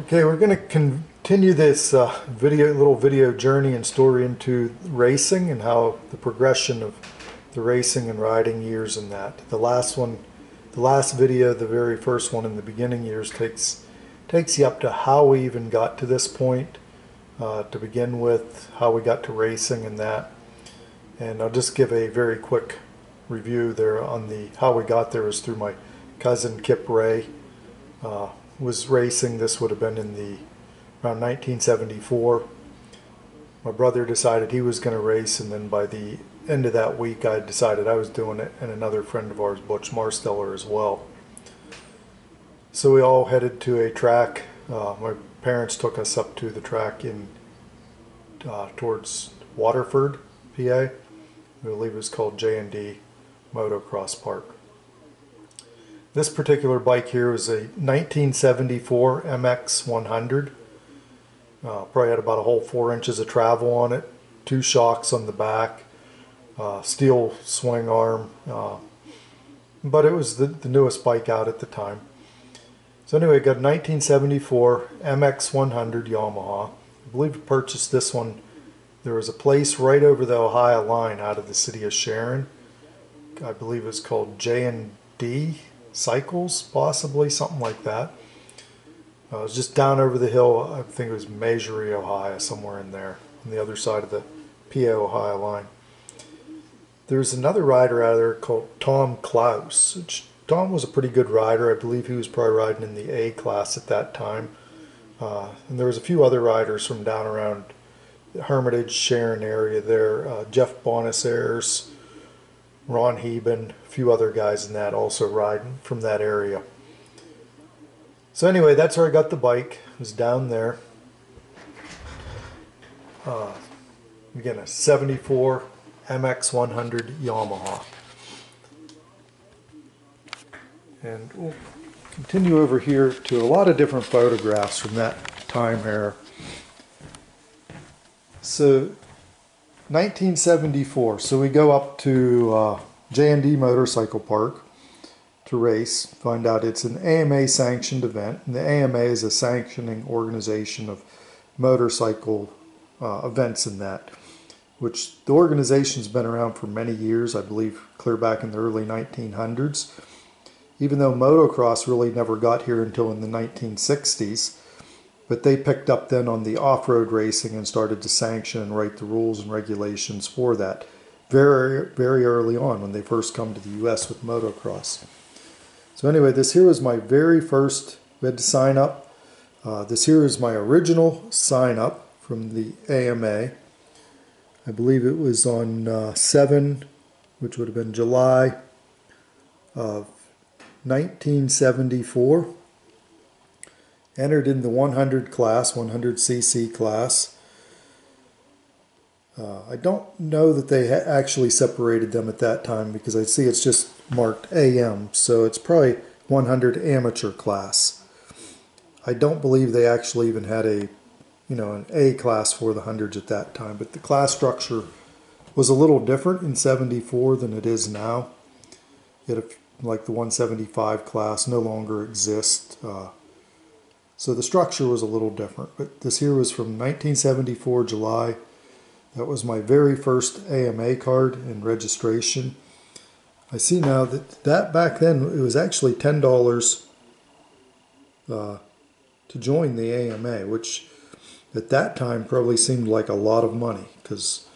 Okay, we're going to continue this uh, video, little video journey and story into racing and how the progression of the racing and riding years and that. The last one, the last video, the very first one in the beginning years takes takes you up to how we even got to this point uh, to begin with, how we got to racing and that. And I'll just give a very quick review there on the how we got there is through my cousin Kip Ray. Uh, was racing. This would have been in the around 1974. My brother decided he was going to race, and then by the end of that week, I decided I was doing it, and another friend of ours, Butch Marsteller, as well. So we all headed to a track. Uh, my parents took us up to the track in uh, towards Waterford, PA. I believe it was called J&D Motocross Park. This particular bike here is a 1974 MX 100. Uh, probably had about a whole four inches of travel on it, two shocks on the back, uh, steel swing arm, uh, but it was the, the newest bike out at the time. So anyway, got a 1974 MX 100 Yamaha. I believe I purchased this one. There was a place right over the Ohio line out of the city of Sharon. I believe it was called J&D cycles, possibly, something like that. Uh, it was just down over the hill, I think it was Masury, Ohio, somewhere in there, on the other side of the PA Ohio line. There's another rider out there called Tom Klaus. Tom was a pretty good rider. I believe he was probably riding in the A class at that time. Uh, and there was a few other riders from down around Hermitage, Sharon area there. Uh, Jeff Bonasaires, Ron Heben, a few other guys in that also riding from that area. So anyway, that's where I got the bike. It was down there. Uh, again, a 74 MX100 Yamaha. And we'll continue over here to a lot of different photographs from that time here. So 1974. So we go up to uh, J&D Motorcycle Park to race. Find out it's an AMA sanctioned event. And the AMA is a sanctioning organization of motorcycle uh, events in that. Which the organization's been around for many years. I believe clear back in the early 1900s. Even though motocross really never got here until in the 1960s but they picked up then on the off-road racing and started to sanction and write the rules and regulations for that very, very early on when they first come to the U.S. with motocross. So anyway, this here was my very first, we had to sign up. Uh, this here is my original sign up from the AMA. I believe it was on uh, 7, which would have been July of 1974 entered in the 100 class, 100cc class. Uh, I don't know that they actually separated them at that time because I see it's just marked AM, so it's probably 100 amateur class. I don't believe they actually even had a, you know, an A class for the hundreds at that time, but the class structure was a little different in 74 than it is now. It, like the 175 class no longer exists. Uh, so the structure was a little different, but this here was from 1974 July. That was my very first AMA card and registration. I see now that that back then it was actually $10 uh, to join the AMA, which at that time probably seemed like a lot of money because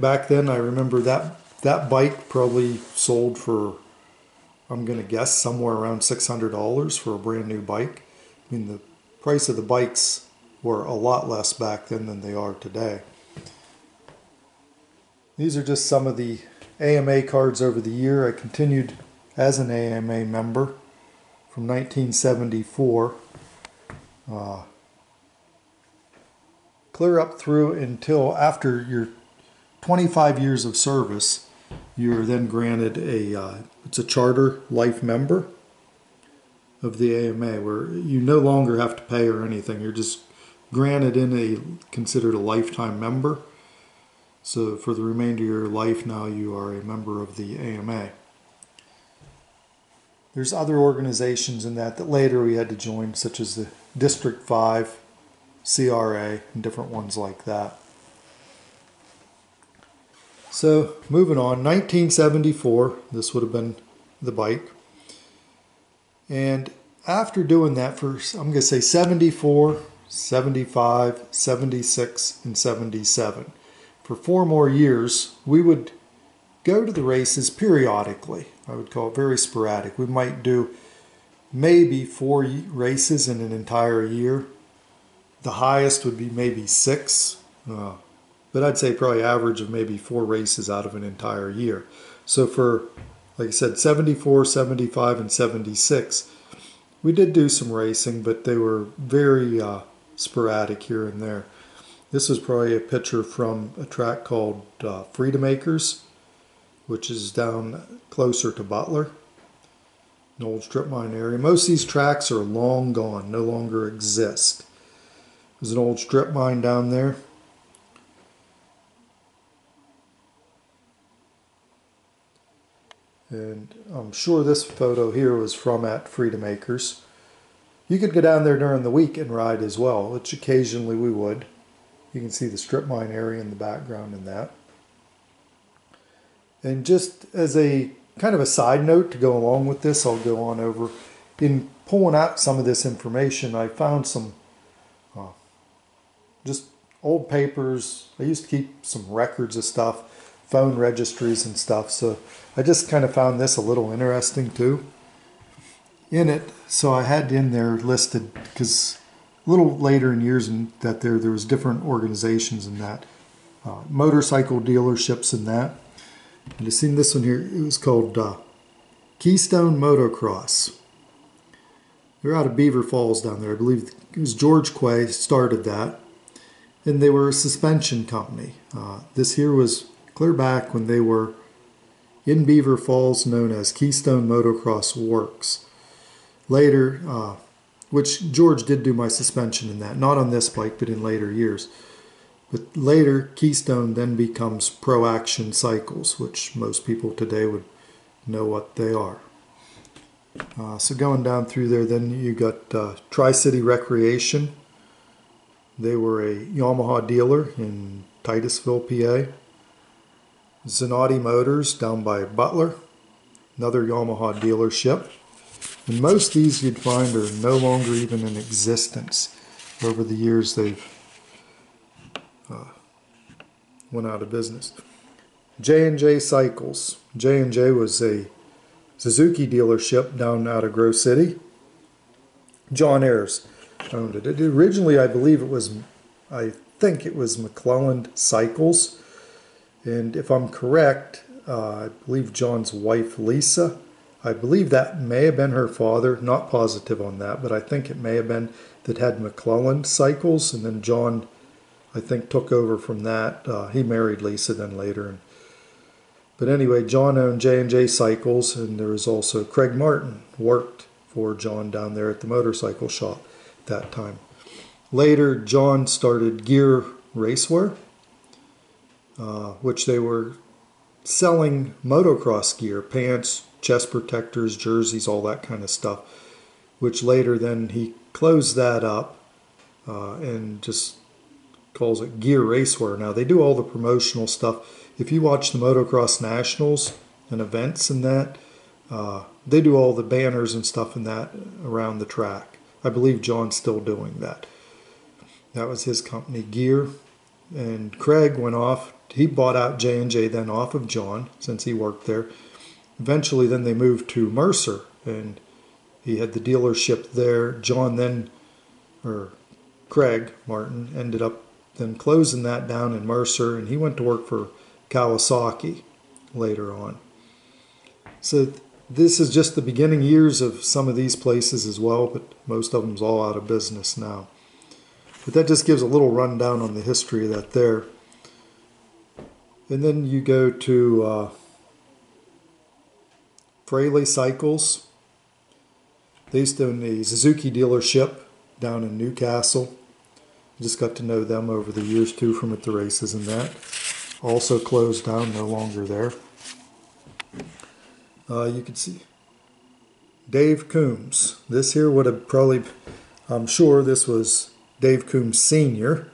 back then I remember that that bike probably sold for I'm going to guess somewhere around $600 for a brand new bike. I mean, the price of the bikes were a lot less back then than they are today. These are just some of the AMA cards over the year. I continued as an AMA member from 1974. Uh, clear up through until after your 25 years of service, you're then granted a, uh, it's a charter life member of the AMA where you no longer have to pay or anything. You're just granted in a considered a lifetime member. So for the remainder of your life now you are a member of the AMA. there's other organizations in that that later we had to join, such as the District 5, CRA, and different ones like that. So moving on, 1974, this would have been the bike. And after doing that for, I'm going to say 74, 75, 76, and 77, for four more years, we would go to the races periodically. I would call it very sporadic. We might do maybe four races in an entire year. The highest would be maybe six. Uh, but I'd say probably average of maybe four races out of an entire year. So for, like I said, 74, 75, and 76, we did do some racing, but they were very uh, sporadic here and there. This is probably a picture from a track called uh, Freedom Acres, which is down closer to Butler, an old strip mine area. Most of these tracks are long gone, no longer exist. There's an old strip mine down there. And I'm sure this photo here was from at Freedom Acres. You could go down there during the week and ride as well, which occasionally we would. You can see the strip mine area in the background in that. And just as a kind of a side note to go along with this, I'll go on over. In pulling out some of this information, I found some uh, just old papers. I used to keep some records of stuff phone registries and stuff. So I just kind of found this a little interesting too in it. So I had in there listed because a little later in years in that there there was different organizations in that uh, motorcycle dealerships and that. And I've seen this one here. It was called uh, Keystone Motocross. They're out of Beaver Falls down there. I believe it was George Quay started that. And they were a suspension company. Uh, this here was clear back when they were in Beaver Falls, known as Keystone Motocross Works. Later, uh, which George did do my suspension in that, not on this bike, but in later years. But later, Keystone then becomes Pro Action Cycles, which most people today would know what they are. Uh, so going down through there, then you got uh, Tri City Recreation. They were a Yamaha dealer in Titusville, PA. Zanotti Motors down by Butler, another Yamaha dealership. And most of these you'd find are no longer even in existence. Over the years they've uh, went out of business. J&J Cycles. J&J was a Suzuki dealership down out of Grove City. John Ayres owned it. it. Originally, I believe it was, I think it was McClelland Cycles and if I'm correct, uh, I believe John's wife, Lisa, I believe that may have been her father, not positive on that, but I think it may have been that had McClelland cycles, and then John, I think, took over from that. Uh, he married Lisa then later. And, but anyway, John owned J&J Cycles, and there was also Craig Martin worked for John down there at the motorcycle shop at that time. Later, John started Gear Racewear, uh, which they were selling motocross gear, pants, chest protectors, jerseys, all that kind of stuff. Which later then he closed that up uh, and just calls it Gear Racewear. Now they do all the promotional stuff. If you watch the Motocross Nationals and events and that, uh, they do all the banners and stuff in that around the track. I believe John's still doing that. That was his company, Gear. And Craig went off he bought out J&J then off of John since he worked there. Eventually then they moved to Mercer and he had the dealership there. John then, or Craig Martin, ended up then closing that down in Mercer and he went to work for Kawasaki later on. So this is just the beginning years of some of these places as well, but most of them's all out of business now. But that just gives a little rundown on the history of that there. And then you go to uh, Fraley Cycles. They used to own a Suzuki dealership down in Newcastle. Just got to know them over the years too from at the races and that. Also closed down, no longer there. Uh, you can see Dave Coombs. This here would have probably, I'm sure this was Dave Coombs Sr.,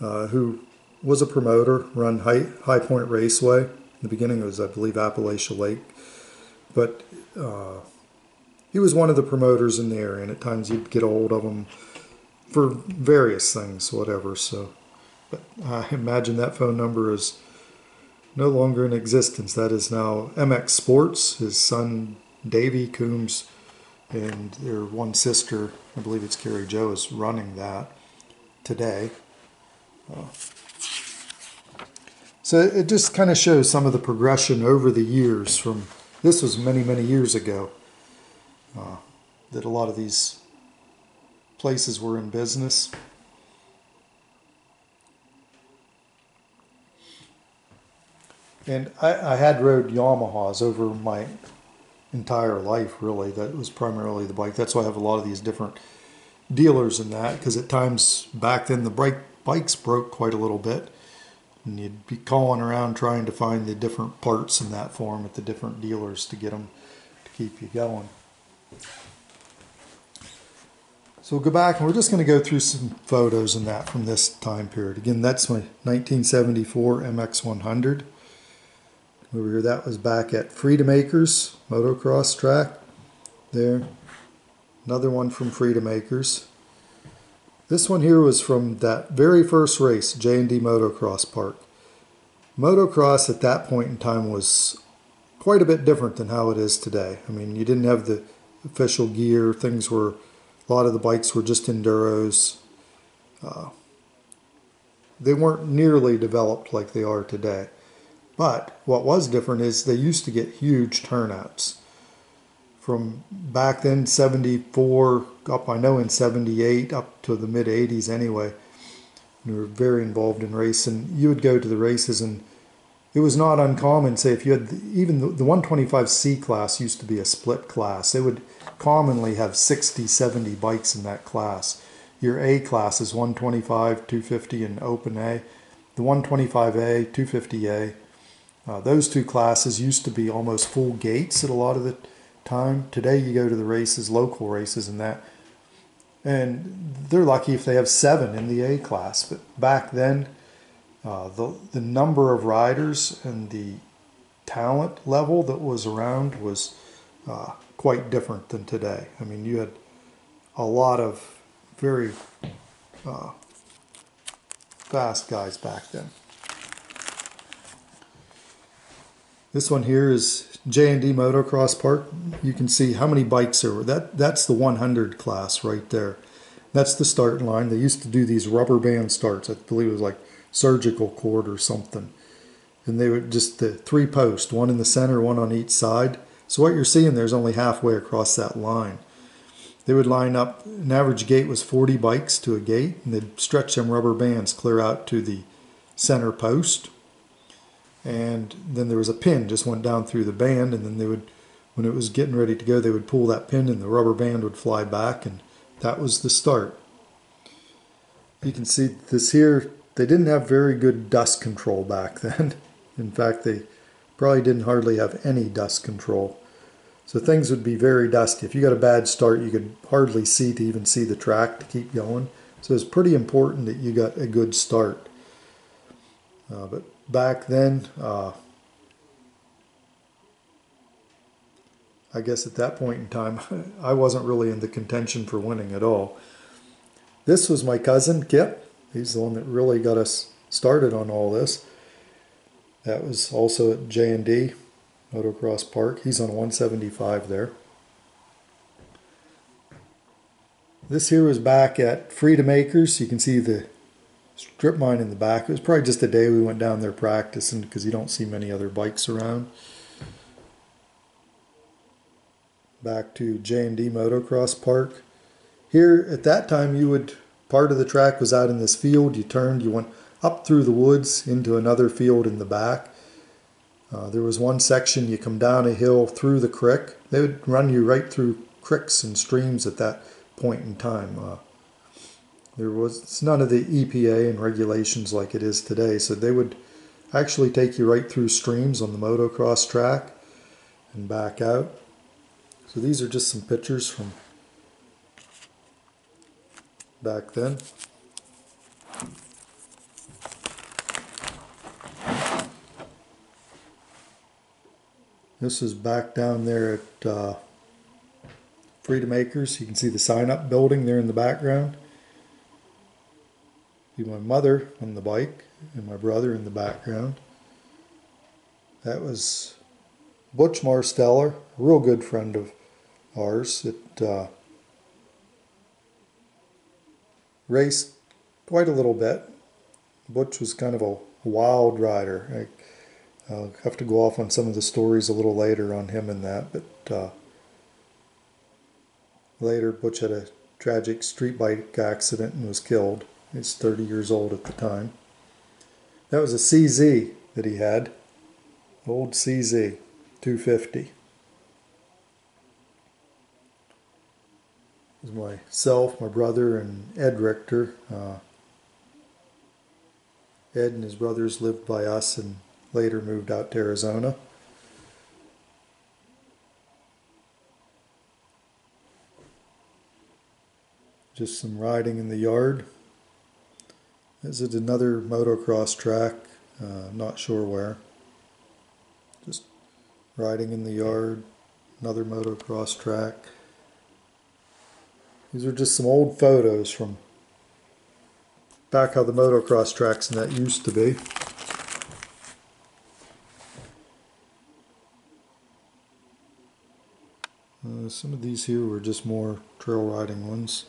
uh, who was a promoter, run High, High Point Raceway. In the beginning it was, I believe, Appalachia Lake. But uh, he was one of the promoters in the area, and at times you'd get a hold of him for various things, whatever. So, but I imagine that phone number is no longer in existence. That is now MX Sports. His son Davey Coombs and their one sister, I believe it's Carrie Joe, is running that today. Uh, so it just kind of shows some of the progression over the years from this was many, many years ago uh, that a lot of these places were in business. And I, I had rode Yamahas over my entire life, really. That was primarily the bike. That's why I have a lot of these different dealers in that, because at times back then the bike bikes broke quite a little bit. And you'd be calling around trying to find the different parts in that form at the different dealers to get them to keep you going. So we'll go back and we're just going to go through some photos in that from this time period. Again, that's my 1974 MX100. Over here, that was back at Freedom Acres motocross track. There. Another one from Freedom Acres. This one here was from that very first race, J&D Motocross Park. Motocross at that point in time was quite a bit different than how it is today. I mean, you didn't have the official gear. Things were, a lot of the bikes were just enduros. Uh, they weren't nearly developed like they are today. But what was different is they used to get huge turnouts. From back then, 74 up, I know in 78 up to the mid 80s anyway. We were very involved in racing. You would go to the races and it was not uncommon, say, if you had the, even the, the 125C class used to be a split class. They would commonly have 60, 70 bikes in that class. Your A class is 125, 250, and open A. The 125A, 250A, uh, those two classes used to be almost full gates at a lot of the time. Today you go to the races, local races and that, and they're lucky if they have seven in the A class. But back then, uh, the, the number of riders and the talent level that was around was uh, quite different than today. I mean, you had a lot of very uh, fast guys back then. This one here is J&D Motocross Park. You can see how many bikes there were. That, that's the 100 class right there. That's the starting line. They used to do these rubber band starts. I believe it was like surgical cord or something. And they would just the three posts, one in the center, one on each side. So what you're seeing there is only halfway across that line. They would line up, an average gate was 40 bikes to a gate, and they'd stretch them rubber bands clear out to the center post and then there was a pin just went down through the band and then they would when it was getting ready to go they would pull that pin and the rubber band would fly back and that was the start. You can see this here they didn't have very good dust control back then. In fact they probably didn't hardly have any dust control. So things would be very dusty. If you got a bad start you could hardly see to even see the track to keep going. So it's pretty important that you got a good start. Uh, but back then, uh, I guess at that point in time, I wasn't really in the contention for winning at all. This was my cousin, Kip. He's the one that really got us started on all this. That was also at J&D Motocross Park. He's on 175 there. This here was back at Freedom Acres. You can see the strip mine in the back. It was probably just a day we went down there practicing because you don't see many other bikes around. Back to J&D Motocross Park. Here at that time you would, part of the track was out in this field. You turned, you went up through the woods into another field in the back. Uh, there was one section you come down a hill through the creek. They would run you right through creeks and streams at that point in time. Uh, there was none of the EPA and regulations like it is today, so they would actually take you right through streams on the motocross track and back out. So these are just some pictures from back then. This is back down there at uh, Freedom Acres. You can see the sign up building there in the background. My mother on the bike and my brother in the background. That was Butch Marsteller, a real good friend of ours. It uh, raced quite a little bit. Butch was kind of a wild rider. I, will have to go off on some of the stories a little later on him and that, but uh, later Butch had a tragic street bike accident and was killed. He's 30 years old at the time. That was a CZ that he had, old CZ 250. It was myself, my brother, and Ed Richter. Uh, Ed and his brothers lived by us and later moved out to Arizona. Just some riding in the yard. Is another motocross track, uh, not sure where. Just riding in the yard, another motocross track. These are just some old photos from back how the motocross tracks and that used to be. Uh, some of these here were just more trail riding ones.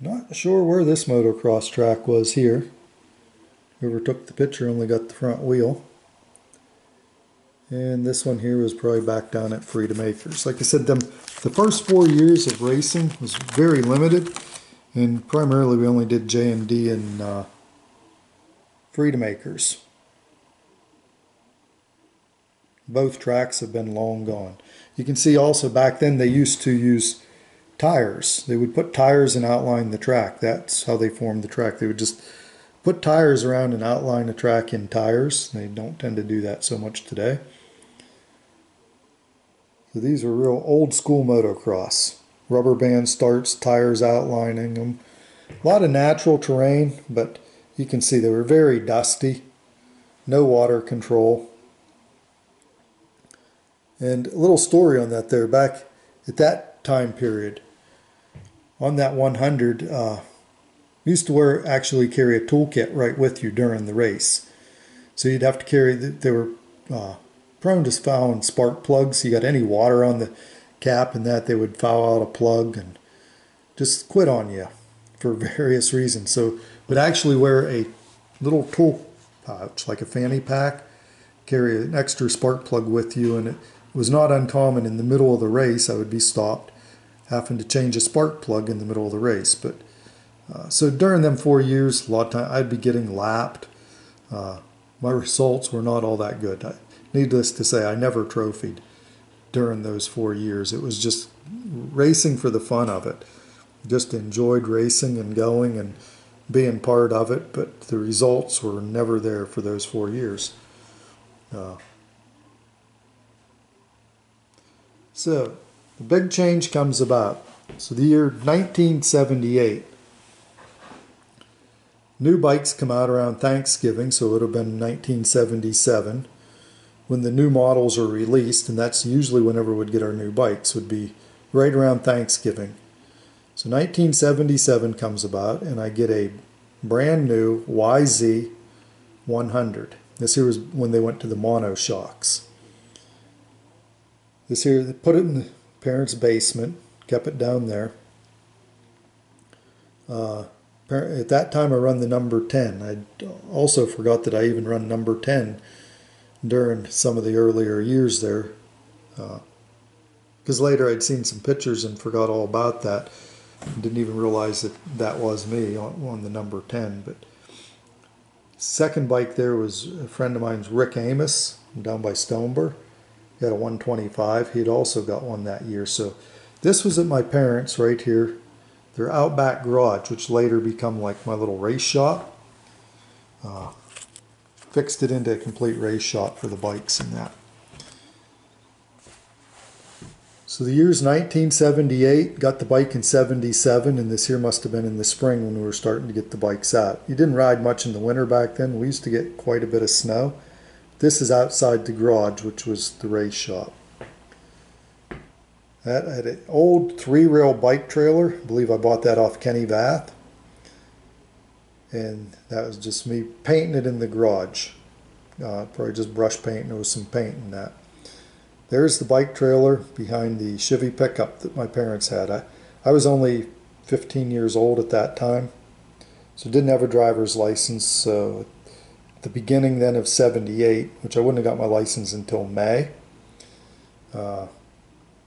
Not sure where this motocross track was here. Whoever took the picture only got the front wheel. And this one here was probably back down at Freedom Acres. Like I said, them the first four years of racing was very limited. And primarily we only did J&D and uh, Freedom Acres. Both tracks have been long gone. You can see also back then they used to use tires. They would put tires and outline the track. That's how they formed the track. They would just put tires around and outline the track in tires. They don't tend to do that so much today. So these are real old school motocross. Rubber band starts, tires outlining them. A lot of natural terrain, but you can see they were very dusty. No water control. And a little story on that there. Back at that time period, on that 100, uh, used to wear actually carry a toolkit right with you during the race. So you'd have to carry, there were uh, prone to fouling spark plugs. You got any water on the cap and that, they would foul out a plug and just quit on you for various reasons. So would actually wear a little tool pouch, like a fanny pack, carry an extra spark plug with you, and it was not uncommon in the middle of the race, I would be stopped, having to change a spark plug in the middle of the race. But uh, so during them four years, a lot of time I'd be getting lapped. Uh, my results were not all that good. I, needless to say, I never trophied during those four years. It was just racing for the fun of it. Just enjoyed racing and going and being part of it, but the results were never there for those four years. Uh, so the big change comes about. So the year 1978. New bikes come out around Thanksgiving, so it would have been 1977 when the new models are released, and that's usually whenever we'd get our new bikes, would be right around Thanksgiving. So 1977 comes about, and I get a brand new YZ 100. This here was when they went to the mono shocks. This here, they put it in the parents' basement, kept it down there. Uh, at that time, I run the number 10. I also forgot that I even run number 10 during some of the earlier years there. Because uh, later I'd seen some pictures and forgot all about that. Didn't even realize that that was me on, on the number 10. But second bike there was a friend of mine's, Rick Amos, down by Stoneboro. Had a 125. He'd also got one that year. So this was at my parents' right here. Their Outback garage, which later become like my little race shop. Uh, fixed it into a complete race shop for the bikes and that. So the year's 1978, got the bike in 77, and this here must have been in the spring when we were starting to get the bikes out. You didn't ride much in the winter back then. We used to get quite a bit of snow. This is outside the garage, which was the race shop. That had an old three-rail bike trailer. I believe I bought that off Kenny Vath. And that was just me painting it in the garage. Uh, probably just brush paint. There was some paint in that. There's the bike trailer behind the Chevy pickup that my parents had. I, I was only 15 years old at that time, so didn't have a driver's license. So the beginning then of 78, which I wouldn't have got my license until May. Uh,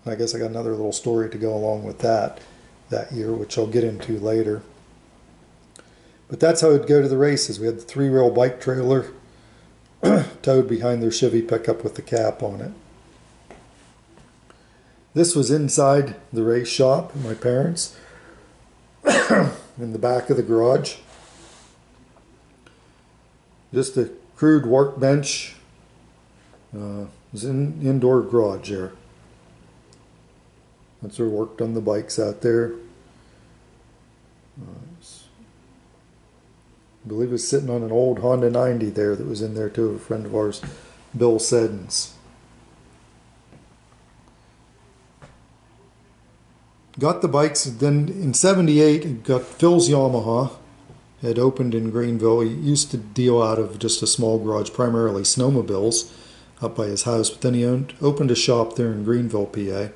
I guess I got another little story to go along with that that year, which I'll get into later. But that's how it'd go to the races. We had the three-rail bike trailer towed behind their Chevy pickup with the cap on it. This was inside the race shop, my parents, in the back of the garage. Just a crude workbench. Uh, was in indoor garage there. That's where we worked on the bikes out there. Uh, I believe it was sitting on an old Honda 90 there that was in there too, a friend of ours, Bill Seddons. got the bikes. Then in '78, got Phil's Yamaha. Had opened in Greenville. He used to deal out of just a small garage, primarily snowmobiles, up by his house. But then he owned, opened a shop there in Greenville, PA.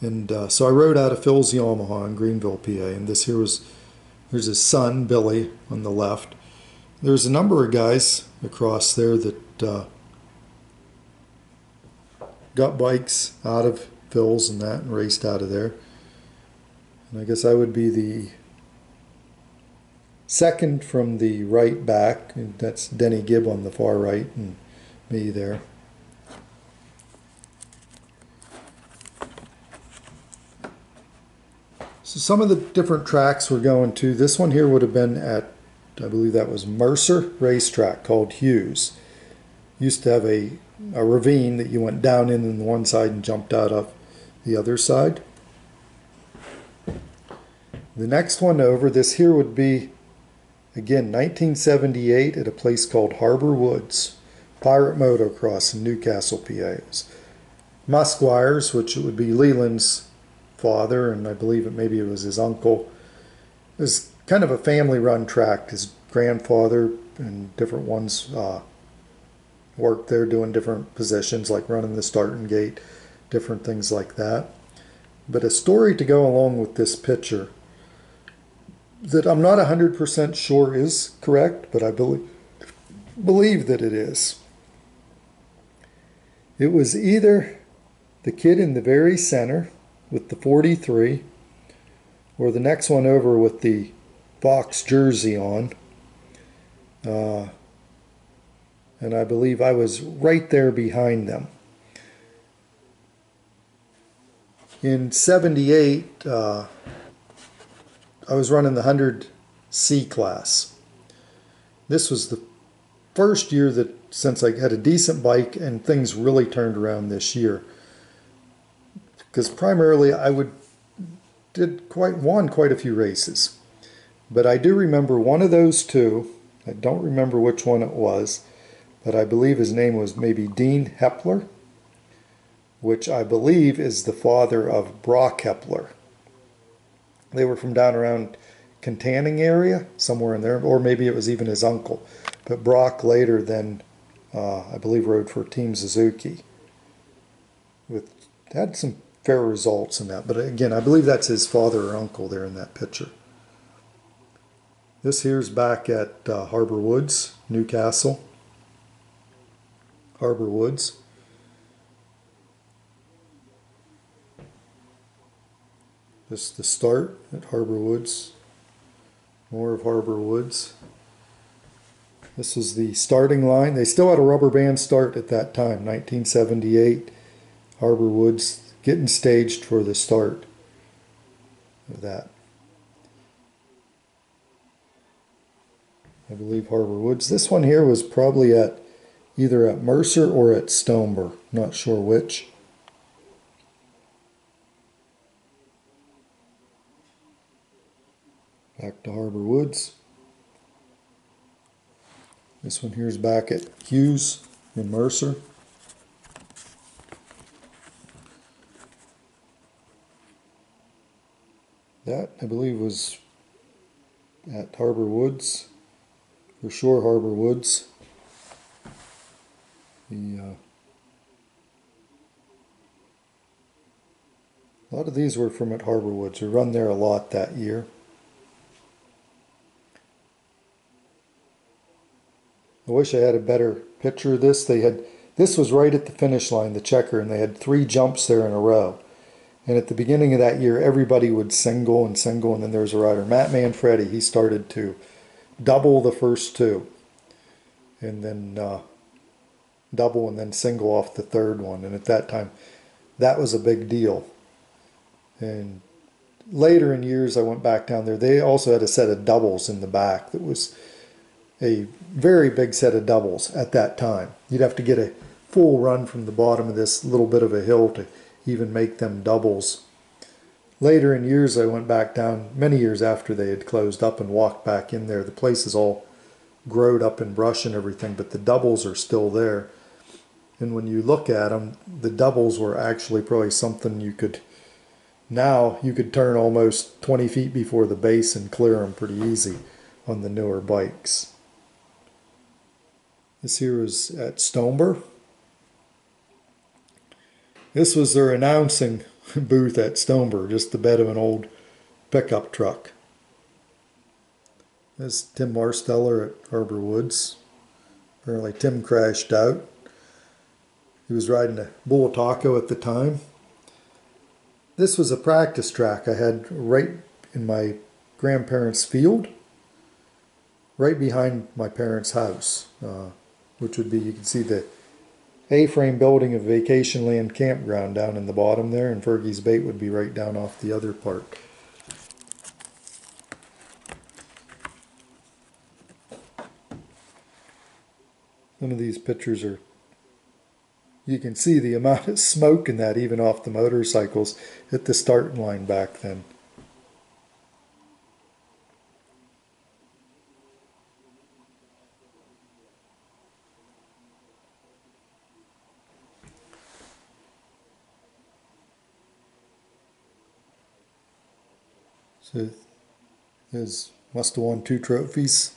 And uh, so I rode out of Phil's Yamaha in Greenville, PA. And this here was, here's his son, Billy, on the left. There's a number of guys across there that uh, got bikes out of Phil's and that and raced out of there. And I guess I would be the second from the right back. And that's Denny Gibb on the far right and me there. So some of the different tracks we're going to, this one here would have been at, I believe that was Mercer Racetrack called Hughes. Used to have a, a ravine that you went down in on the one side and jumped out of the other side. The next one over, this here would be, again, 1978 at a place called Harbor Woods, Pirate Motocross in Newcastle, PA. It was Musquires, which would be Leland's father, and I believe it maybe it was his uncle. It was kind of a family-run track. His grandfather and different ones uh, worked there doing different positions, like running the starting gate, different things like that. But a story to go along with this picture that I'm not 100% sure is correct, but I believe, believe that it is. It was either the kid in the very center with the 43 or the next one over with the Fox jersey on. Uh, and I believe I was right there behind them. In 78, uh, I was running the 100C class. This was the first year that since I had a decent bike and things really turned around this year. Because primarily I would did quite won quite a few races. But I do remember one of those two. I don't remember which one it was, but I believe his name was maybe Dean Hepler, which I believe is the father of Brock Hepler. They were from down around Kittanning area, somewhere in there, or maybe it was even his uncle. But Brock later then, uh, I believe, rode for Team Suzuki. With had some fair results in that, but again, I believe that's his father or uncle there in that picture. This here's back at uh, Harbor Woods, Newcastle. Harbor Woods. This is the start at Harbor Woods. More of Harbor Woods. This is the starting line. They still had a rubber band start at that time, 1978. Harbor Woods getting staged for the start of that. I believe Harbor Woods. This one here was probably at either at Mercer or at Stoneboro. Not sure which. Back to Harbor Woods. This one here is back at Hughes in Mercer. That, I believe, was at Harbor Woods, for sure Harbor Woods. The uh, A lot of these were from at Harbor Woods. We run there a lot that year. I wish I had a better picture of this. They had this was right at the finish line, the checker, and they had three jumps there in a row. And at the beginning of that year, everybody would single and single, and then there was a rider, Matt Manfredi. He started to double the first two, and then uh, double and then single off the third one. And at that time, that was a big deal. And later in years, I went back down there. They also had a set of doubles in the back that was a very big set of doubles at that time. You'd have to get a full run from the bottom of this little bit of a hill to even make them doubles. Later in years, I went back down many years after they had closed up and walked back in there. The place is all growed up in brush and everything, but the doubles are still there. And when you look at them, the doubles were actually probably something you could now you could turn almost 20 feet before the base and clear them pretty easy on the newer bikes. This here is at Stoneboro. This was their announcing booth at Stoneboro, just the bed of an old pickup truck. This Tim Marsteller at Harbor Woods. Apparently Tim crashed out. He was riding a Bultaco at the time. This was a practice track I had right in my grandparents' field, right behind my parents' house, uh, which would be, you can see the A-frame building of Vacation Land Campground down in the bottom there, and Fergie's Bait would be right down off the other part. Some of these pictures are you can see the amount of smoke in that even off the motorcycles at the starting line back then. So his must have won two trophies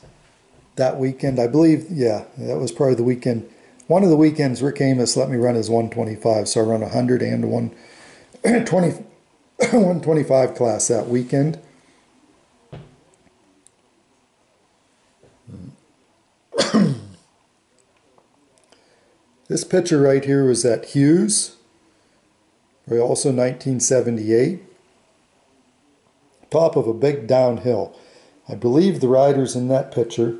that weekend. I believe, yeah, that was probably the weekend one of the weekends, Rick Amos let me run his 125, so I run 100 and 120, 125 class that weekend. this picture right here was at Hughes, also 1978. Top of a big downhill. I believe the riders in that picture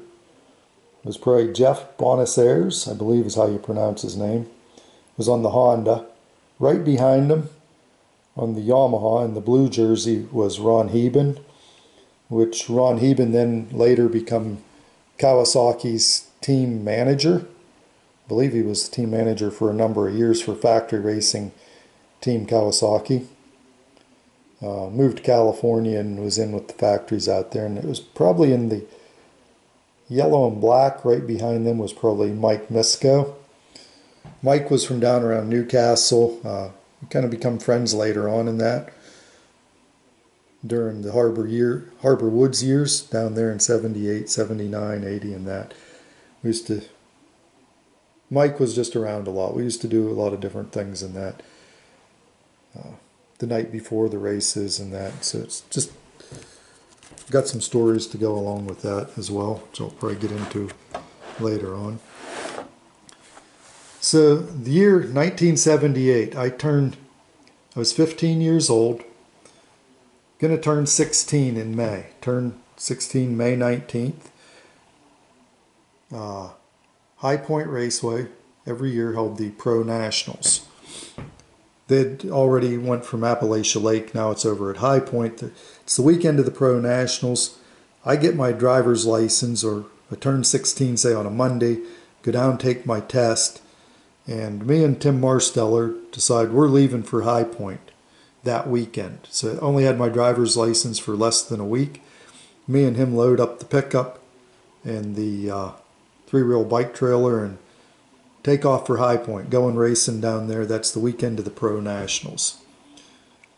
was probably Jeff Bonasaires, I believe is how you pronounce his name, was on the Honda. Right behind him on the Yamaha in the blue jersey was Ron Heben, which Ron Heben then later become Kawasaki's team manager. I believe he was the team manager for a number of years for factory racing team Kawasaki. Uh, moved to California and was in with the factories out there, and it was probably in the Yellow and black right behind them was probably Mike Misko. Mike was from down around Newcastle. Uh, we kind of become friends later on in that. During the Harbor year, Harbor Woods years down there in 78, 79, 80 and that. We used to, Mike was just around a lot. We used to do a lot of different things in that. Uh, the night before the races and that. So it's just got some stories to go along with that as well, which I'll probably get into later on. So the year 1978, I turned, I was 15 years old, going to turn 16 in May, turn 16 May 19th. Uh, High Point Raceway every year held the Pro Nationals. They'd already went from Appalachia Lake, now it's over at High Point. It's the weekend of the Pro Nationals. I get my driver's license, or I turn 16, say on a Monday, go down, take my test, and me and Tim Marsteller decide we're leaving for High Point that weekend. So I only had my driver's license for less than a week. me and him load up the pickup and the uh, three-wheel bike trailer and take off for High Point, going racing down there. That's the weekend of the Pro Nationals.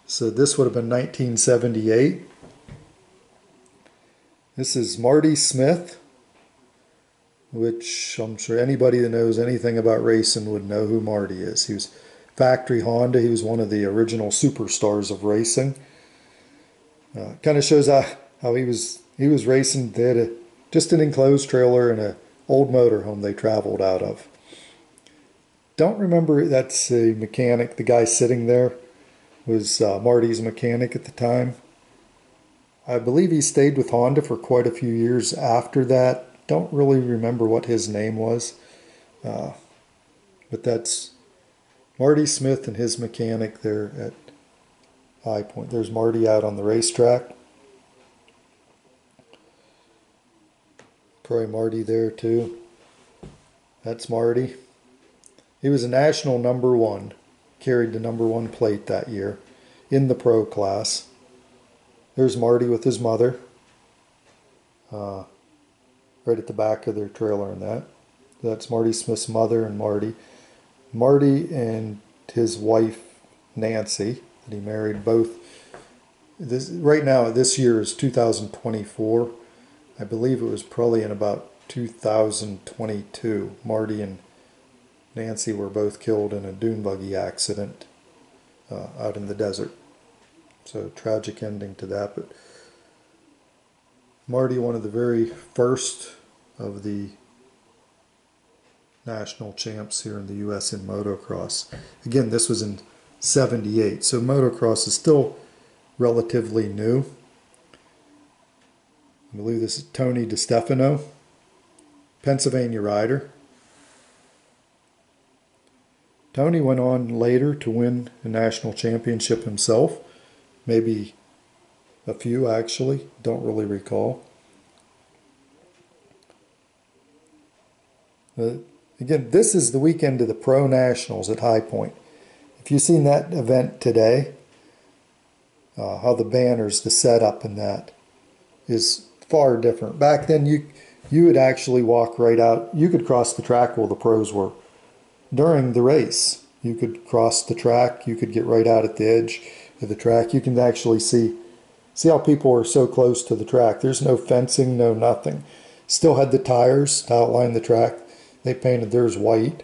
So this would have been 1978. This is Marty Smith, which I'm sure anybody that knows anything about racing would know who Marty is. He was factory Honda. He was one of the original superstars of racing. Uh, kind of shows how, how he was he was racing. They had a, just an enclosed trailer and a old motorhome they traveled out of. Don't remember that's a mechanic. The guy sitting there was uh, Marty's mechanic at the time. I believe he stayed with Honda for quite a few years after that. Don't really remember what his name was. Uh, but that's Marty Smith and his mechanic there at High Point. There's Marty out on the racetrack. Probably Marty there too. That's Marty. He was a national number one, carried the number one plate that year in the pro class. There's Marty with his mother, uh, right at the back of their trailer and that. That's Marty Smith's mother and Marty. Marty and his wife Nancy that he married both. This right now this year is 2024. I believe it was probably in about 2022. Marty and Nancy were both killed in a dune buggy accident uh, out in the desert. So tragic ending to that. But Marty, one of the very first of the national champs here in the U.S. in motocross. Again, this was in 78, so motocross is still relatively new. I believe this is Tony DiStefano, Pennsylvania rider. Tony went on later to win a national championship himself, maybe a few actually, don't really recall. Uh, again, this is the weekend of the Pro Nationals at High Point. If you've seen that event today, uh, how the banners, the setup and that is far different. Back then, you you would actually walk right out. You could cross the track while the pros were during the race. You could cross the track. You could get right out at the edge of the track. You can actually see see how people are so close to the track. There's no fencing, no nothing. Still had the tires to outline the track. They painted theirs white.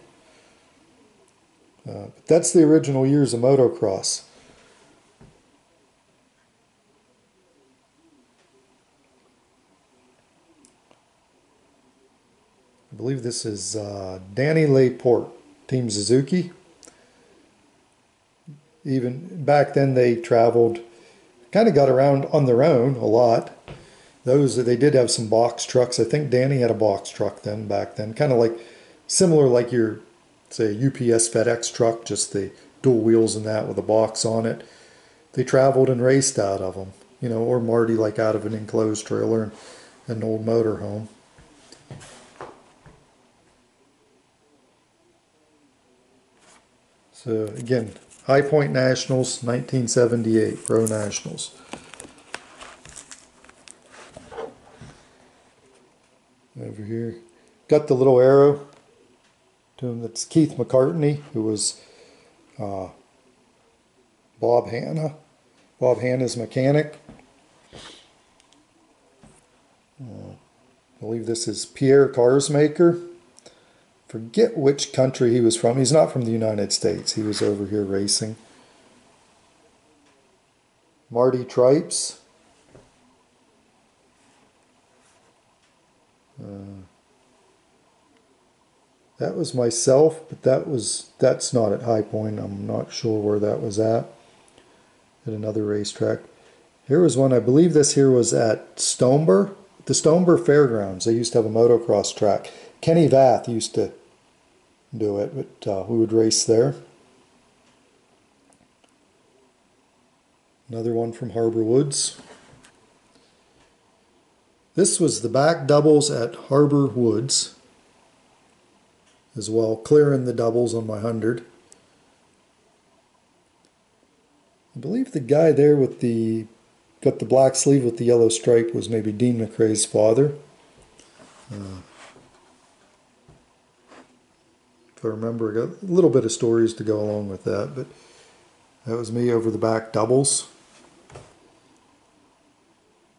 Uh, but that's the original years of motocross. I believe this is uh, Danny Laporte, Team Suzuki. Even back then, they traveled, kind of got around on their own a lot. Those they did have some box trucks. I think Danny had a box truck then back then, kind of like similar like your say UPS FedEx truck, just the dual wheels and that with a box on it. They traveled and raced out of them, you know, or Marty like out of an enclosed trailer and an old motorhome. So again, High Point Nationals, 1978, Pro Nationals. Over here, got the little arrow to him. That's Keith McCartney, who was uh, Bob Hannah, Bob Hannah's mechanic. Uh, I believe this is Pierre Karsmakers forget which country he was from. He's not from the United States. He was over here racing. Marty Tripes. Uh, that was myself, but that was that's not at High Point. I'm not sure where that was at. At another racetrack. Here was one. I believe this here was at Stoneboro, the Stoneboro Fairgrounds. They used to have a motocross track. Kenny Vath used to do it, but uh, we would race there. Another one from Harbor Woods. This was the back doubles at Harbor Woods as well, clearing the doubles on my 100. I believe the guy there with the got the black sleeve with the yellow stripe was maybe Dean McRae's father. Uh, if I remember, got a little bit of stories to go along with that, but that was me over the back doubles.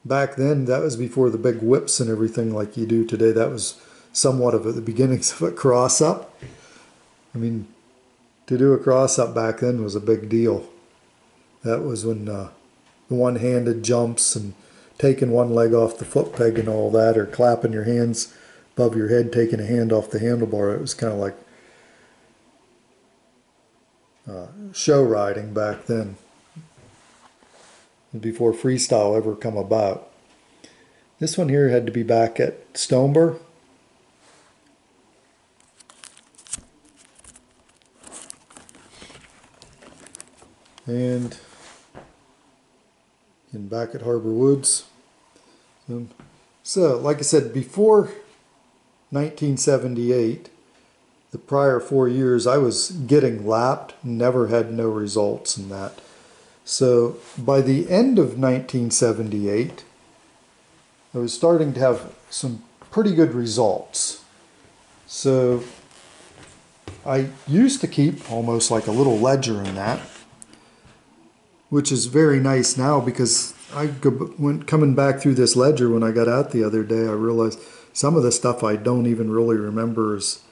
Back then, that was before the big whips and everything like you do today. That was somewhat of the beginnings of a cross up. I mean, to do a cross up back then was a big deal. That was when uh, the one handed jumps and taking one leg off the foot peg and all that, or clapping your hands above your head, taking a hand off the handlebar. It was kind of like uh, show riding back then, before freestyle ever come about. This one here had to be back at Stoneboro. And and back at Harbor Woods. So, like I said, before 1978, the prior four years, I was getting lapped, never had no results in that. So, by the end of 1978, I was starting to have some pretty good results. So, I used to keep almost like a little ledger in that which is very nice now because I went coming back through this ledger when I got out the other day. I realized some of the stuff I don't even really remember is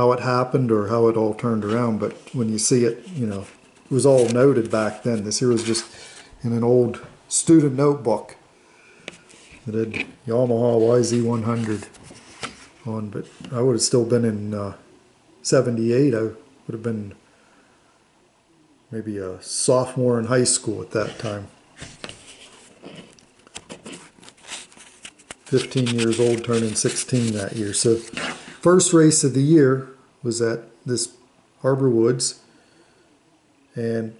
how it happened or how it all turned around. But when you see it, you know, it was all noted back then. This here was just in an old student notebook that had Yamaha YZ100 on, but I would have still been in uh, 78. I would have been maybe a sophomore in high school at that time. 15 years old, turning 16 that year. So, first race of the year was at this Harbor Woods. And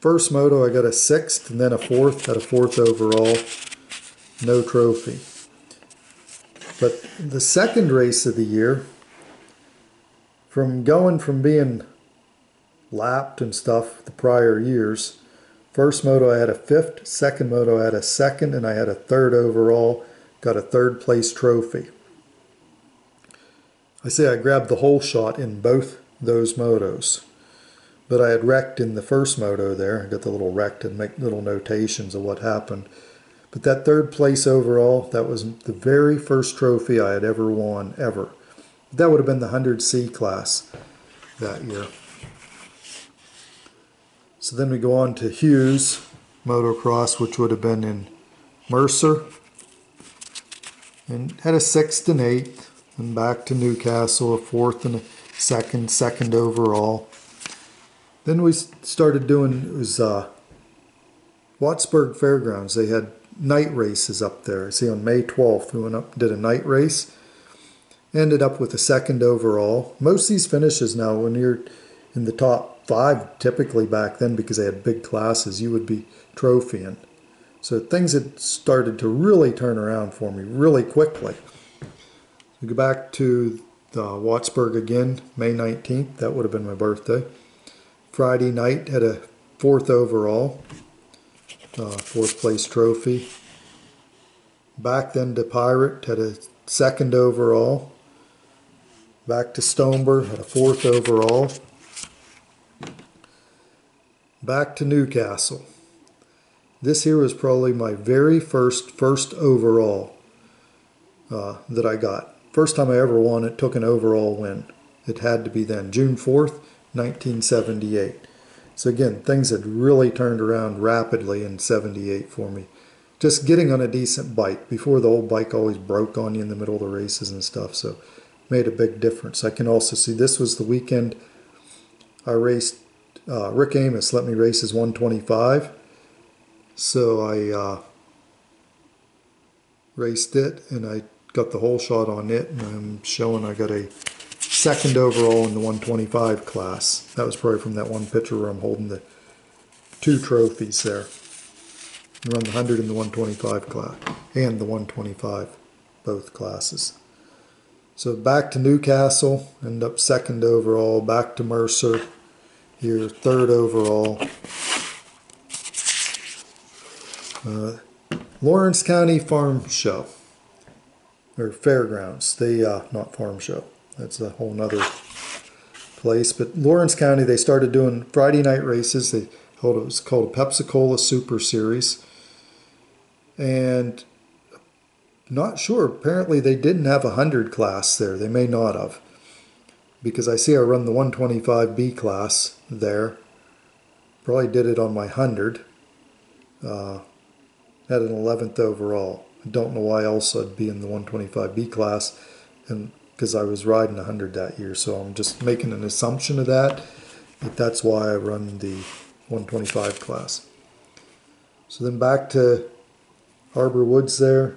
first moto, I got a sixth and then a fourth, had a fourth overall. No trophy. But the second race of the year, from going from being lapped and stuff the prior years. First moto I had a fifth, second moto I had a second, and I had a third overall. Got a third place trophy. I say I grabbed the whole shot in both those motos. But I had wrecked in the first moto there. I got the little wrecked and make little notations of what happened. But that third place overall, that was the very first trophy I had ever won, ever. That would have been the 100C class that year. So then we go on to Hughes motocross, which would have been in Mercer. And had a sixth and eighth, and back to Newcastle, a fourth and a second, second overall. Then we started doing, it was uh, Wattsburg Fairgrounds. They had night races up there. See, on May 12th, we went up, did a night race. Ended up with a second overall. Most of these finishes now, when you're in the top five typically back then because they had big classes, you would be trophying. So things had started to really turn around for me really quickly. We go back to the Wattsburg again, May 19th. That would have been my birthday. Friday night had a fourth overall, uh, fourth place trophy. Back then to Pirate had a second overall. Back to Stoneboro had a fourth overall back to Newcastle. This here was probably my very first first overall uh, that I got. First time I ever won it, took an overall win. It had to be then, June 4th, 1978. So again, things had really turned around rapidly in 78 for me. Just getting on a decent bike. Before the old bike always broke on you in the middle of the races and stuff, so made a big difference. I can also see this was the weekend I raced uh, Rick Amos let me race his 125. So I uh, raced it and I got the whole shot on it and I'm showing I got a second overall in the 125 class. That was probably from that one picture where I'm holding the two trophies there. Run the 100 and the 125 class and the 125 both classes. So back to Newcastle, end up second overall, back to Mercer, here third overall. Uh, Lawrence County Farm Show or Fairgrounds. They uh, not Farm Show. That's a whole nother place. But Lawrence County, they started doing Friday night races. They held it was called a Pepsi Cola Super Series, and not sure. Apparently, they didn't have a hundred class there. They may not have, because I see I run the 125B class there. Probably did it on my hundred. Uh, had an 11th overall. Don't know why else I'd be in the 125B class, and because I was riding 100 that year. So I'm just making an assumption of that. But that's why I run the 125 class. So then back to Harbor Woods there.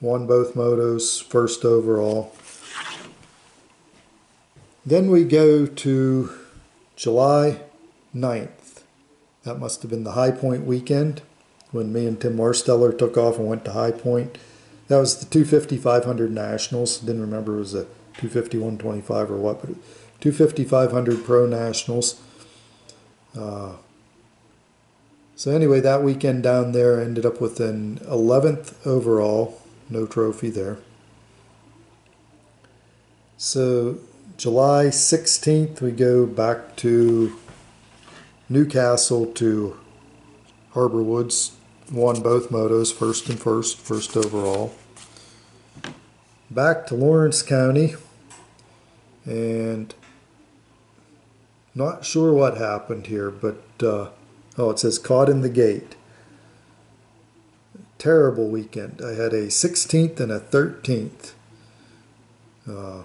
Won both motos, first overall. Then we go to July 9th. That must have been the High Point weekend when me and Tim Marsteller took off and went to High Point. That was the 250 500 Nationals. Didn't remember it was a 250 125 or what, but 250 500 Pro Nationals. Uh, so anyway, that weekend down there ended up with an 11th overall, no trophy there. So July 16th, we go back to Newcastle to Harbor Woods. Won both motos, first and first, first overall. Back to Lawrence County, and not sure what happened here, but uh, oh, it says caught in the gate. Terrible weekend. I had a 16th and a 13th. Uh,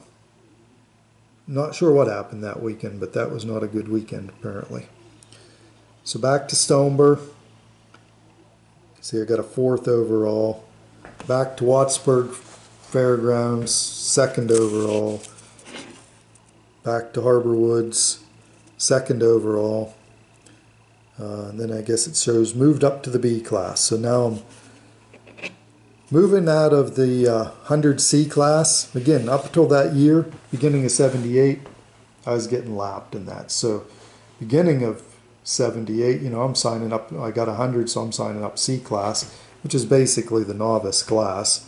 not sure what happened that weekend, but that was not a good weekend apparently. So back to Stoneboro. See, I got a fourth overall. Back to Wattsburg Fairgrounds, second overall. Back to Harbor Woods, second overall. Uh, then I guess it shows moved up to the B class. So now I'm moving out of the uh, 100C class. Again, up until that year, beginning of 78, I was getting lapped in that. So beginning of 78, you know, I'm signing up, I got 100, so I'm signing up C class, which is basically the novice class.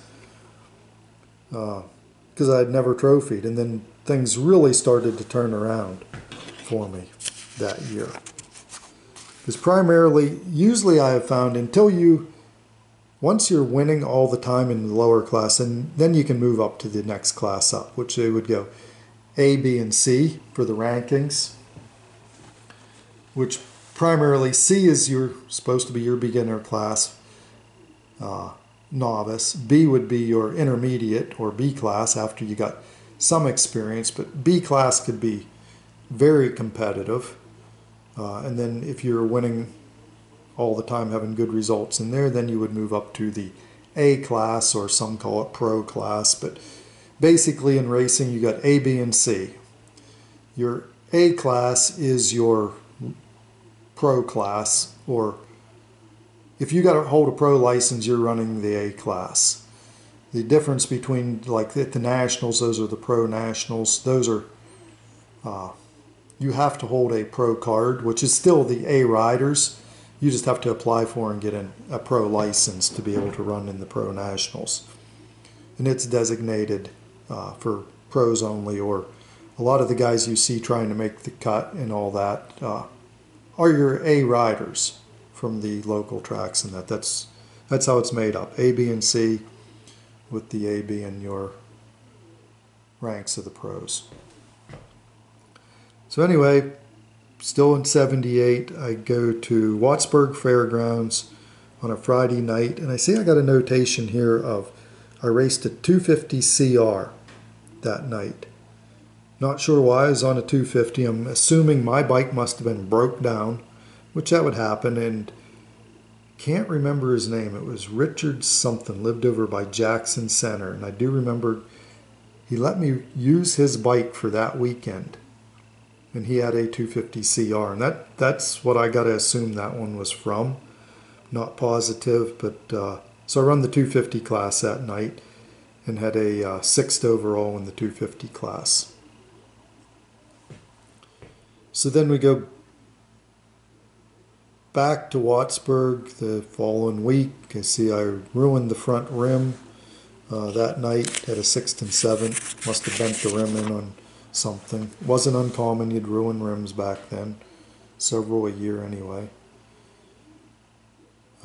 Because uh, I had never trophied. And then things really started to turn around for me that year. Because primarily, usually I have found until you, once you're winning all the time in the lower class, and then you can move up to the next class up, which they would go A, B, and C for the rankings, which primarily C is supposed to be your beginner class, uh, novice. B would be your intermediate or B class after you got some experience, but B class could be very competitive. Uh, and then if you're winning all the time, having good results in there, then you would move up to the A class or some call it pro class. But basically in racing, you got A, B, and C. Your A class is your pro class, or if you got to hold a pro license, you're running the A class. The difference between like at the nationals, those are the pro nationals. Those are uh, you have to hold a pro card, which is still the A riders. You just have to apply for and get an, a pro license to be able to run in the pro nationals. And it's designated uh, for pros only, or a lot of the guys you see trying to make the cut and all that uh, are your A riders from the local tracks, and that that's that's how it's made up. A, B, and C, with the A, B, and your ranks of the pros. So anyway, still in 78, I go to Wattsburg Fairgrounds on a Friday night, and I see I got a notation here of I raced a 250 CR that night. Not sure why I was on a 250. I'm assuming my bike must have been broke down, which that would happen, and can't remember his name. It was Richard something, lived over by Jackson Center, and I do remember he let me use his bike for that weekend and he had a 250 CR, and that that's what I got to assume that one was from. Not positive, but uh, so I run the 250 class that night and had a uh, sixth overall in the 250 class. So then we go back to Wattsburg the following week. I see I ruined the front rim uh, that night. at a sixth and seventh. Must have bent the rim in on something. Wasn't uncommon. You'd ruin rims back then. Several a year anyway.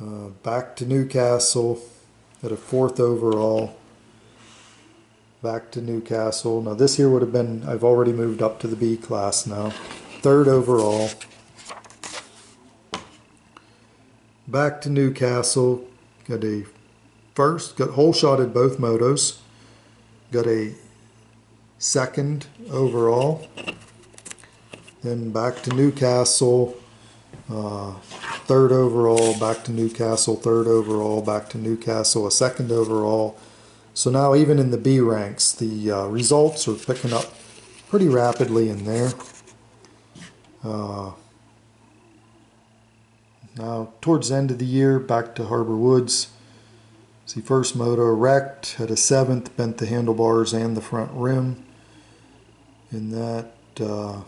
Uh, back to Newcastle at a fourth overall. Back to Newcastle. Now this year would have been, I've already moved up to the B class now. Third overall. Back to Newcastle. Got a first, got hole shotted both motos. Got a second overall. Then back to Newcastle. Uh, third overall, back to Newcastle, third overall, back to Newcastle, a second overall. So now even in the B ranks, the uh, results are picking up pretty rapidly in there. Uh, now towards the end of the year, back to Harbor Woods. See first moto wrecked, had a seventh, bent the handlebars and the front rim. In that, uh,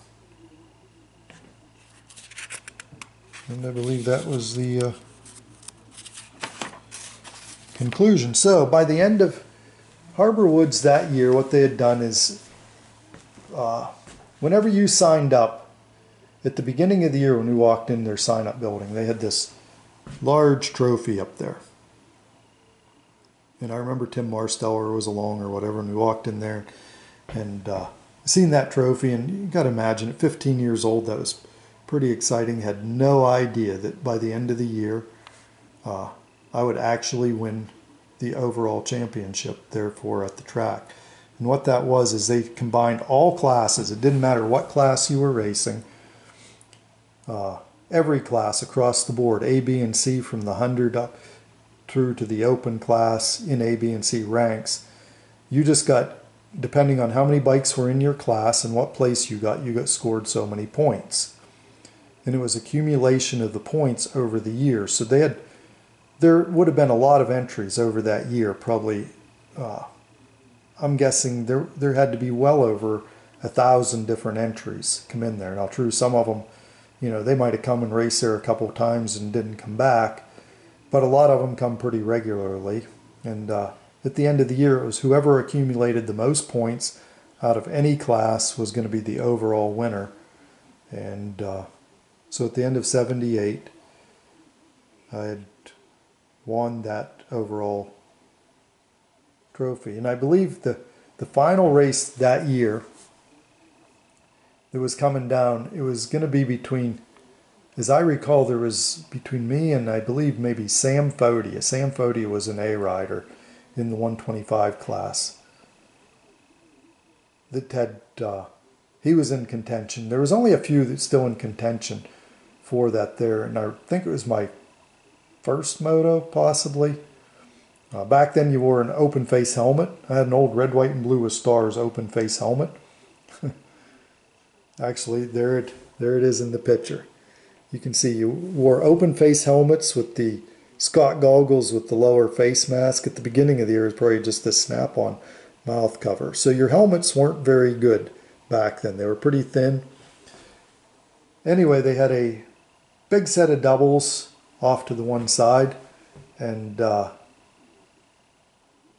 and I believe that was the uh, conclusion. So by the end of Harbor Woods that year, what they had done is uh, whenever you signed up, at the beginning of the year when we walked in their sign up building, they had this large trophy up there. And I remember Tim Marsteller was along or whatever, and we walked in there and uh, seen that trophy. And you got to imagine, at 15 years old, that was pretty exciting. Had no idea that by the end of the year, uh, I would actually win the overall championship, therefore, at the track. And what that was is they combined all classes. It didn't matter what class you were racing. Uh, every class across the board, A, B, and C, from the 100 up through to the open class in A, B, and C ranks. You just got, depending on how many bikes were in your class and what place you got, you got scored so many points and it was accumulation of the points over the year. So they had, there would have been a lot of entries over that year. Probably, uh, I'm guessing there there had to be well over a thousand different entries come in there. Now, true, some of them, you know, they might have come and raced there a couple times and didn't come back, but a lot of them come pretty regularly. And uh, at the end of the year, it was whoever accumulated the most points out of any class was going to be the overall winner. And uh, so at the end of 78, I had won that overall trophy. And I believe the, the final race that year that was coming down, it was going to be between, as I recall, there was between me and I believe maybe Sam Fodia. Sam Fodia was an A rider in the 125 class that had, uh, he was in contention. There was only a few that still in contention for that there. And I think it was my first moto, possibly. Uh, back then, you wore an open face helmet. I had an old red, white, and blue with stars open face helmet. Actually, there it there it is in the picture. You can see you wore open face helmets with the Scott goggles with the lower face mask. At the beginning of the year, is probably just the snap-on mouth cover. So your helmets weren't very good back then. They were pretty thin. Anyway, they had a big set of doubles off to the one side. And uh,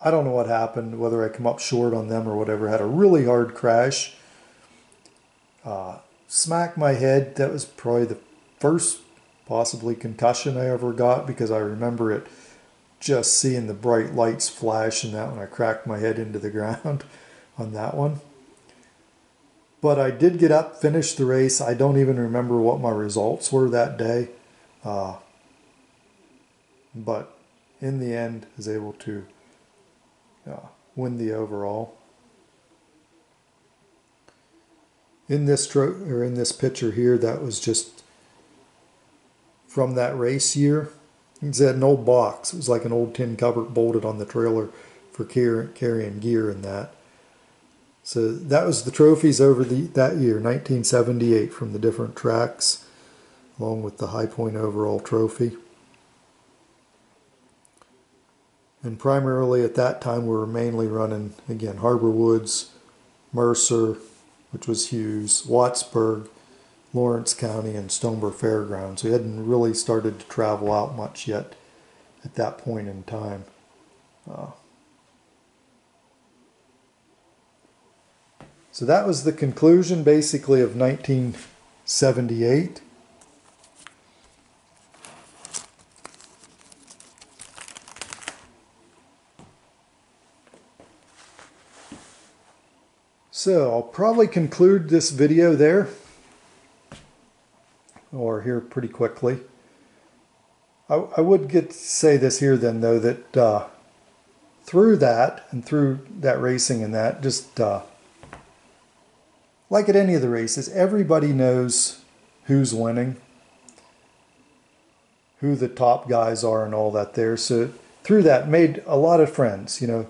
I don't know what happened, whether I come up short on them or whatever. Had a really hard crash. Uh, smacked my head. That was probably the first possibly concussion I ever got because I remember it just seeing the bright lights flash and that when I cracked my head into the ground on that one. But I did get up, finish the race. I don't even remember what my results were that day. Uh, but in the end, was able to uh, win the overall. In this or in this picture here, that was just from that race year. It's an old box. It was like an old tin cupboard bolted on the trailer for carrying gear and that. So that was the trophies over the that year, 1978, from the different tracks, along with the High Point overall trophy. And primarily at that time, we were mainly running again Harbor Woods, Mercer, which was Hughes, Wattsburg, Lawrence County and Stoneboro Fairgrounds. We hadn't really started to travel out much yet at that point in time. Uh, so that was the conclusion basically of 1978. So I'll probably conclude this video there or here pretty quickly. I, I would get to say this here then though that uh, through that and through that racing and that just uh, like at any of the races everybody knows who's winning who the top guys are and all that there so through that made a lot of friends you know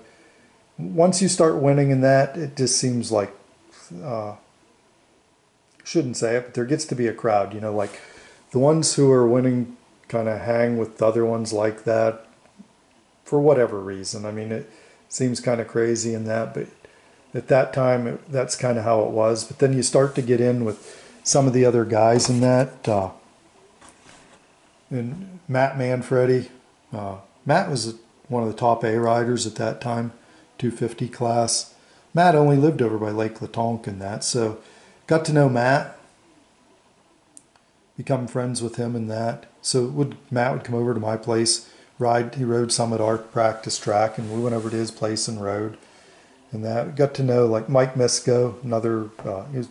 once you start winning in that, it just seems like, uh, shouldn't say it, but there gets to be a crowd, you know, like the ones who are winning kind of hang with the other ones like that for whatever reason. I mean, it seems kind of crazy in that, but at that time, it, that's kind of how it was. But then you start to get in with some of the other guys in that. Uh, and Matt Manfredi, uh, Matt was one of the top A riders at that time. 250 class. Matt only lived over by Lake Letonk and that, so got to know Matt, become friends with him and that. So would Matt would come over to my place, ride. He rode some at our practice track, and we went over to his place and rode. And that got to know like Mike Misko, another uh, he was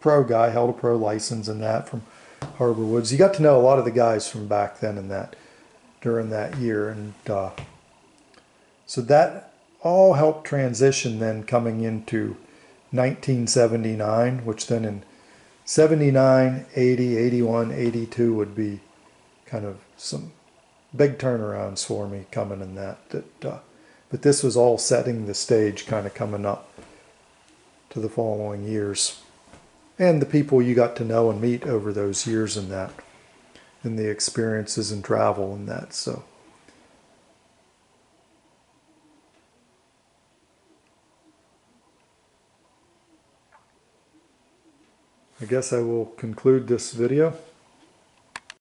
pro guy, held a pro license and that from Harbor Woods. You got to know a lot of the guys from back then and that during that year, and uh, so that all helped transition then coming into 1979, which then in 79, 80, 81, 82 would be kind of some big turnarounds for me coming in that. that uh, but this was all setting the stage kind of coming up to the following years. And the people you got to know and meet over those years and that, and the experiences and travel and that. So. I guess I will conclude this video.